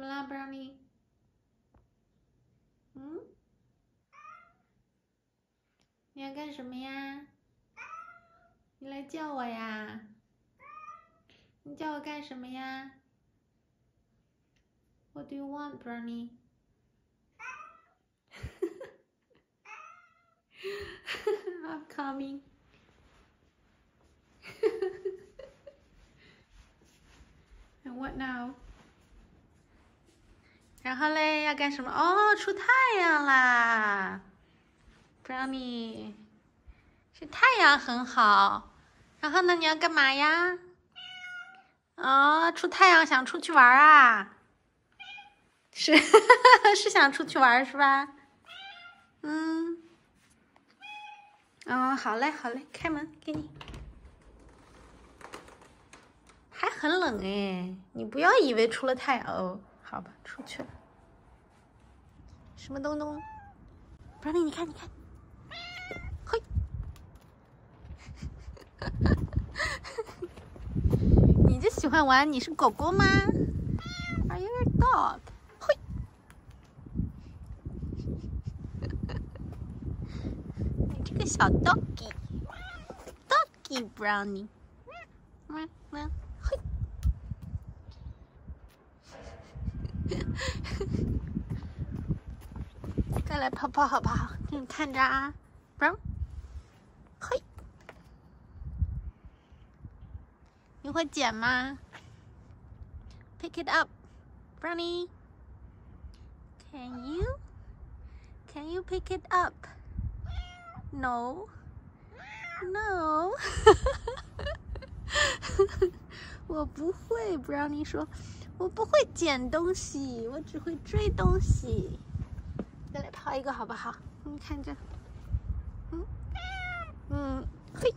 怎么啦，Brownie？嗯？你要干什么呀？你来叫我呀？你叫我干什么呀？What do you want, Brownie? I'm coming. 然后嘞，要干什么？哦，出太阳啦！Brownie，是太阳很好。然后呢，你要干嘛呀？哦，出太阳想出去玩啊？是，是想出去玩是吧？嗯。嗯，好嘞，好嘞，开门给你。还很冷哎，你不要以为出了太阳哦。好吧，出去了。什么东东？Brownie，你看，你看，嘿，你就喜欢玩？你是狗狗吗？Are you a dog？嘿，你这个小 doggy，doggy Brownie，嗯嗯。再来泡泡好不好？给你看着啊，不让。嘿，你会捡吗？Pick it up, Brownie. Can you? Can you pick it up? No. No. 我不会，Brownie 说。我不会捡东西，我只会追东西。画一个好不好？你看这，嗯，嗯，嘿。